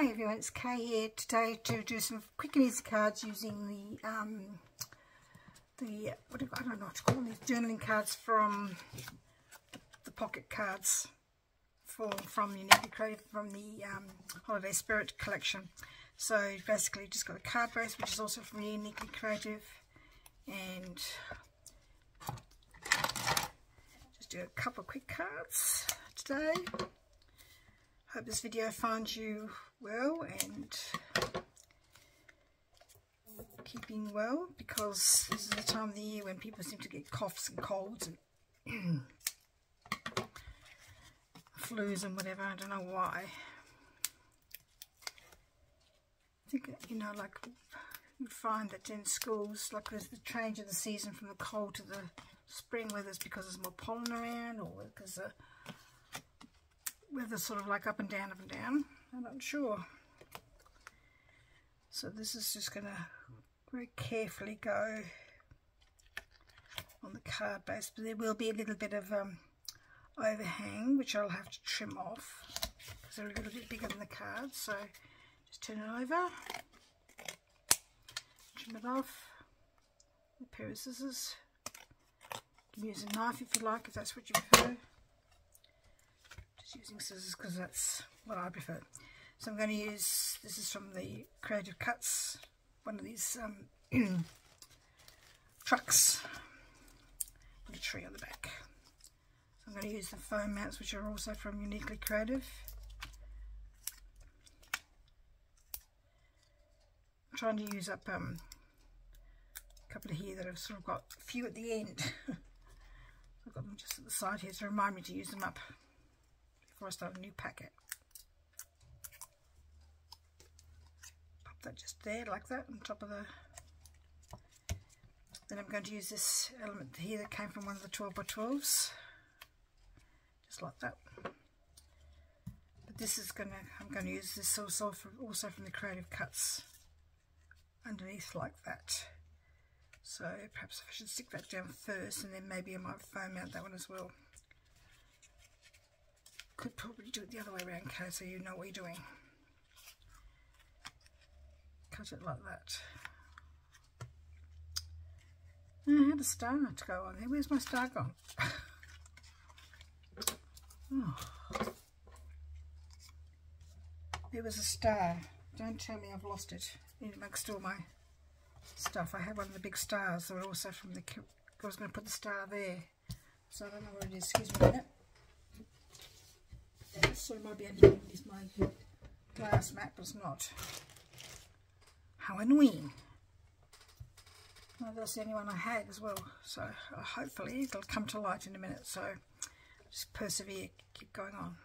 Hi everyone, it's Kay here today to do some quick and easy cards using the um, the what do, I don't know what to call them, these journaling cards from the pocket cards for from Uniquely Creative from the um, Holiday Spirit collection. So basically, just got a card base which is also from Uniquely Creative, and just do a couple of quick cards today. Hope this video finds you well and keeping well because this is the time of the year when people seem to get coughs and colds and flus and whatever. I don't know why. I think, you know, like you find that in schools, like there's the change of the season from the cold to the spring, whether it's because there's more pollen around or because the weather's sort of like up and down, up and down. I'm not sure. So this is just going to very carefully go on the card base, but there will be a little bit of um, overhang, which I'll have to trim off because they're a little bit bigger than the cards. So just turn it over, trim it off, a pair of scissors. You can use a knife if you like, if that's what you prefer using scissors because that's what I prefer. So I'm going to use, this is from the Creative Cuts, one of these um, trucks with a tree on the back. So I'm going to use the foam mats which are also from Uniquely Creative. I'm trying to use up um, a couple of here that I've sort of got a few at the end. I've got them just at the side here to remind me to use them up I start a new packet. Pop that just there like that on top of the then I'm going to use this element here that came from one of the 12 by 12s just like that. But this is going to I'm going to use this also from, also from the Creative Cuts underneath like that. So perhaps I should stick that down first and then maybe I might foam out that one as well could probably do it the other way around, okay, so you know what you're doing. Cut it like that. I had a star to go on there. Where's my star gone? oh. There was a star. Don't tell me I've lost it in amongst all my stuff. I had one of the big stars that were also from the... I was going to put the star there. So I don't know where it is. Excuse me a minute so it might be underneath my glass mat, but it's not. How annoying. Well, that's the only one I had as well, so uh, hopefully it'll come to light in a minute, so just persevere, keep going on.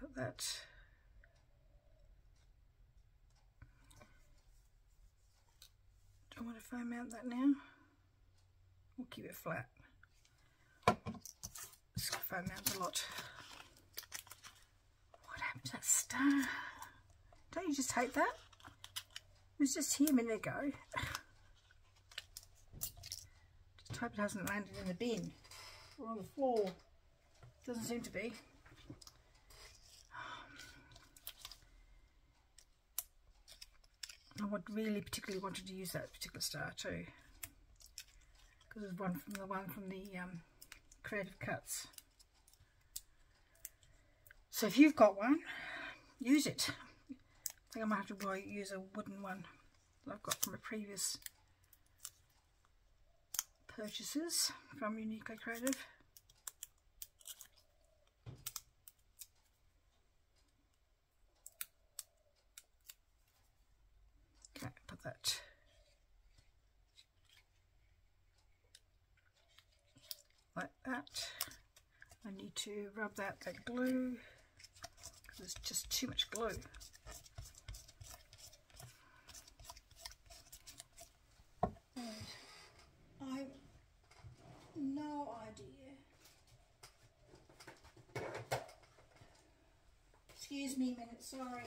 Like that. Don't want to foam out that now. We'll keep it flat. Foam out a lot. What happened to that star? Don't you just hate that? It was just here a minute ago. Just hope it hasn't landed in the bin or on the floor. Doesn't seem to be. I would really particularly wanted to use that particular star too because is one from the one from the um, Creative Cuts. So if you've got one, use it. I think I might have to buy, use a wooden one that I've got from a previous purchases from Uniquely Creative. Okay, put that like that. I need to rub that that glue because there's just too much glue. I've no idea. Excuse me a minute, sorry.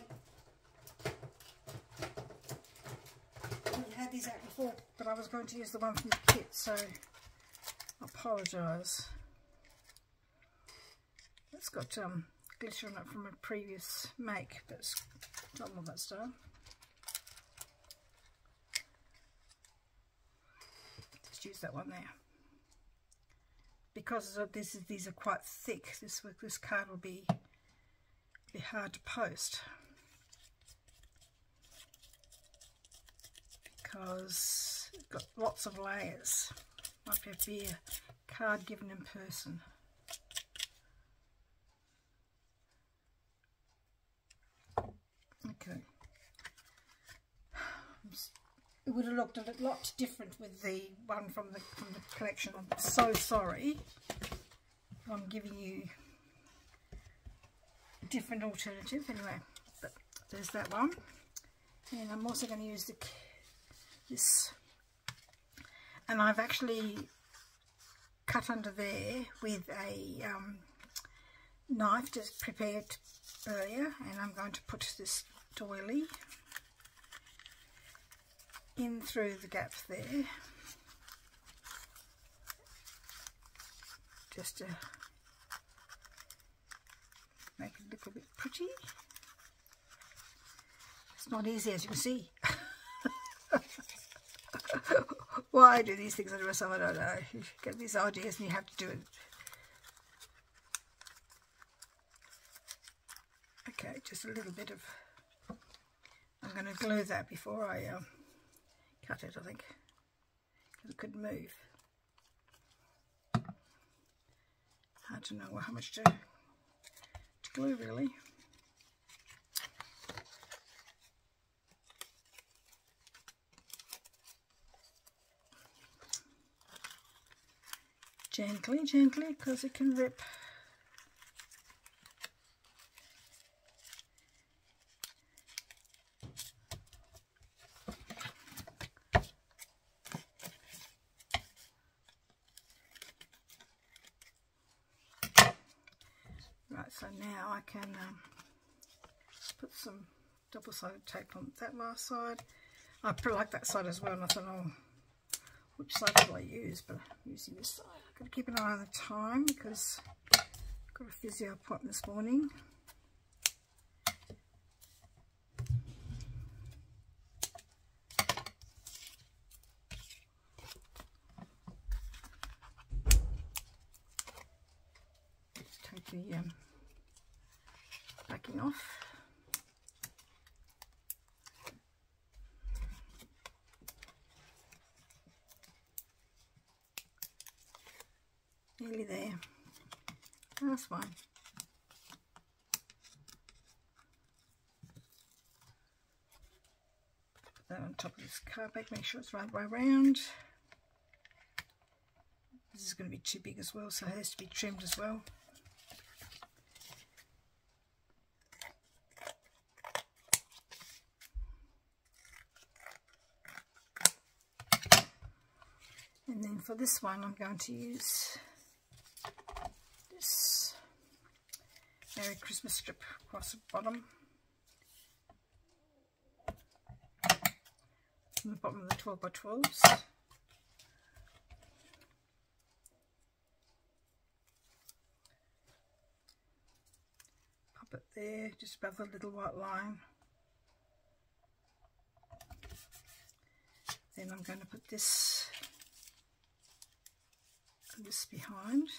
I've had these out before, but I was going to use the one from the kit, so I apologise. It's got um, glitter on it from a previous make, but it's not on that style. Just use that one there. Because of this, these are quite thick. This this card will be be hard to post because it's got lots of layers. Might be a card given in person. Okay. It would have looked a lot different with the one from the from the collection. I'm so sorry. I'm giving you a different alternative anyway. But there's that one, and I'm also going to use the this, and I've actually cut under there with a um, knife just prepared earlier, and I'm going to put this doily in through the gap there. Just to make it look a bit pretty. It's not easy as you can see. Why do these things I myself I don't know. You get these ideas and you have to do it. Okay just a little bit of I'm going to glue that before I um, cut it I think. Because it couldn't move. Hard to know how much to, to glue really. Gently gently because it can rip so now I can um, put some double-sided tape on that last side. I like that side as well and I thought, oh, which side will I use? But I'm using this side. I've got to keep an eye on the time because I've got a physio appointment this morning. take the um, backing off. Nearly there. That's fine. Put that on top of this cardback, make sure it's right way around. This is going to be too big as well, so it has to be trimmed as well. And then for this one, I'm going to use this Merry Christmas strip across the bottom. From the bottom of the 12 by 12s. Pop it there, just above the little white line. Then I'm going to put this this behind.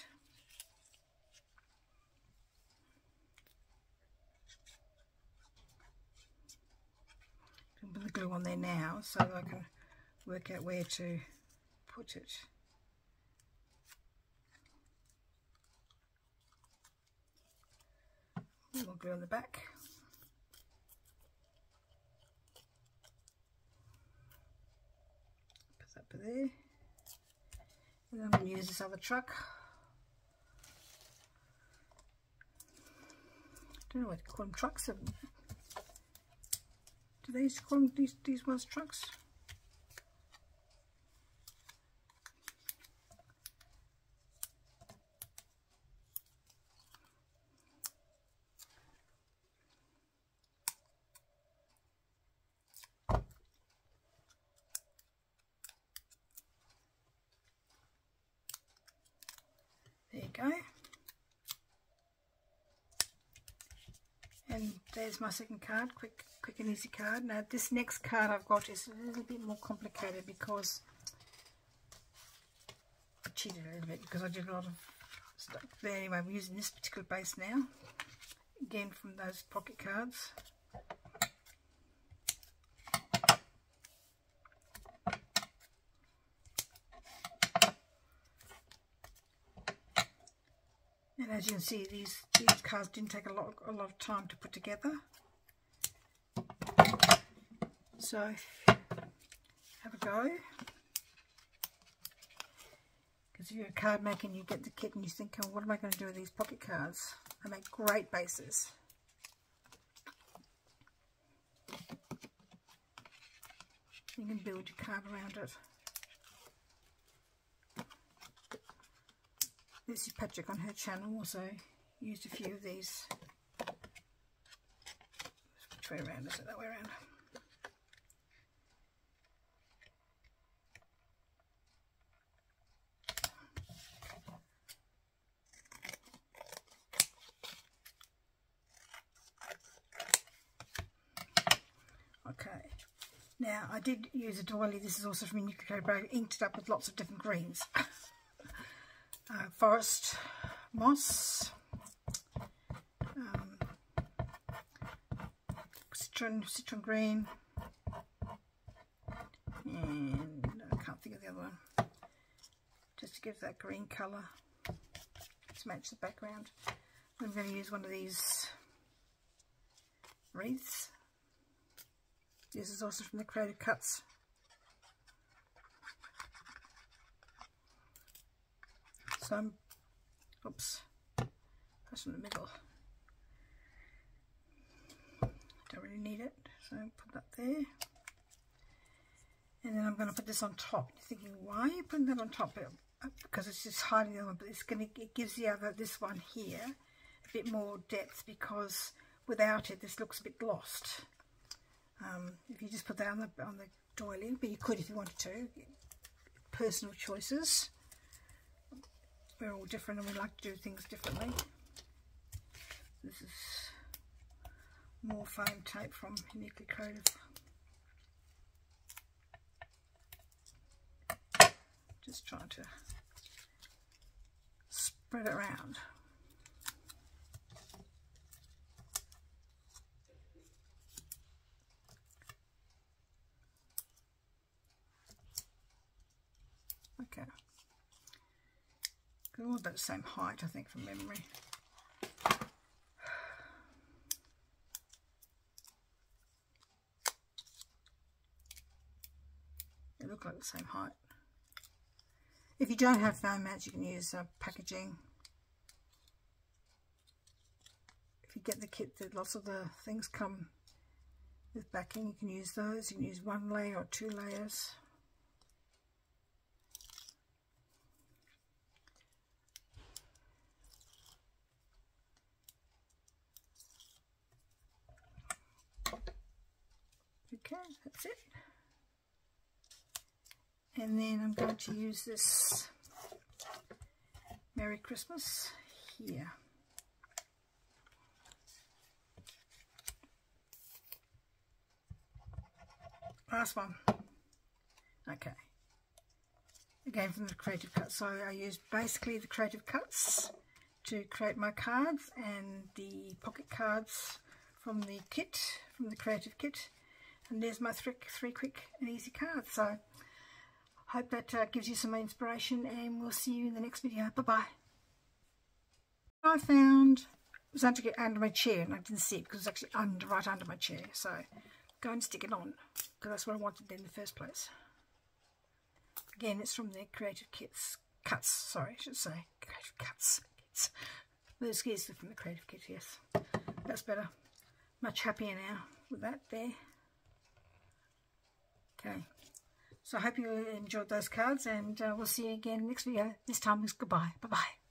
Put the glue on there now so I can work out where to put it. More glue on the back. Put that there. And I'm going to use this other truck. I don't know what to call them trucks. Do they call them these, these ones trucks? There you go. And there's my second card quick quick and easy card. Now this next card I've got is a little bit more complicated because I cheated a little bit because I did a lot of stuff. There anyway I'm using this particular base now again from those pocket cards And as you can see, these, these cards didn't take a lot, a lot of time to put together. So, have a go. Because if you're a card maker and you get the kit and you think, oh, what am I going to do with these pocket cards? They make great bases. You can build your card around it. This is Patrick on her channel also used a few of these. Which way around is it? That way around. Okay. Now, I did use a doily. This is also from but I inked it up with lots of different greens. forest moss, um, citron, citron green, and I can't think of the other one, just to give that green colour to match the background. I'm going to use one of these wreaths. This is also from the Creative Cuts some, oops, that's in the middle. Don't really need it, so put that there. And then I'm going to put this on top. You're thinking, why are you putting that on top? Because it's just hiding the other but it's going to, it gives the other, this one here, a bit more depth because without it, this looks a bit lost. Um, if you just put that on the, on the doily, but you could if you wanted to. Personal choices we're all different and we like to do things differently. This is more foam tape from Uniquely Creative. Just trying to spread it around. Okay. They're all about the same height, I think, from memory. They look like the same height. If you don't have foam mats, you can use uh, packaging. If you get the kit that lots of the things come with backing, you can use those. You can use one layer or two layers. Okay, that's it. And then I'm going to use this Merry Christmas here. Last one. Okay. Again from the Creative Cuts. So I used basically the Creative Cuts to create my cards and the pocket cards from the kit, from the Creative Kit and there's my three, three quick and easy cards. So hope that uh, gives you some inspiration and we'll see you in the next video. Bye-bye. I found was actually under my chair and I didn't see it because it's actually under, right under my chair. So go and stick it on because that's what I wanted in the first place. Again, it's from the Creative Kits, Cuts, sorry, I should say. Creative Cuts. Kits. Those gears are from the Creative Kit, yes. That's better. Much happier now with that there. Okay, so I hope you enjoyed those cards and uh, we'll see you again next video. This time is goodbye. Bye-bye.